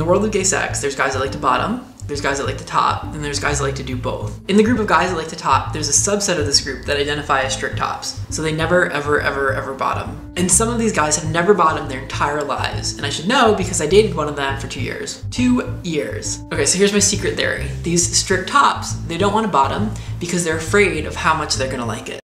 the world of gay sex, there's guys that like to bottom, there's guys that like to top, and there's guys that like to do both. In the group of guys that like to top, there's a subset of this group that identify as strict tops. So they never, ever, ever, ever bottom. And some of these guys have never bottomed their entire lives. And I should know because I dated one of them for two years. Two years. Okay, so here's my secret theory. These strict tops, they don't want to bottom because they're afraid of how much they're gonna like it.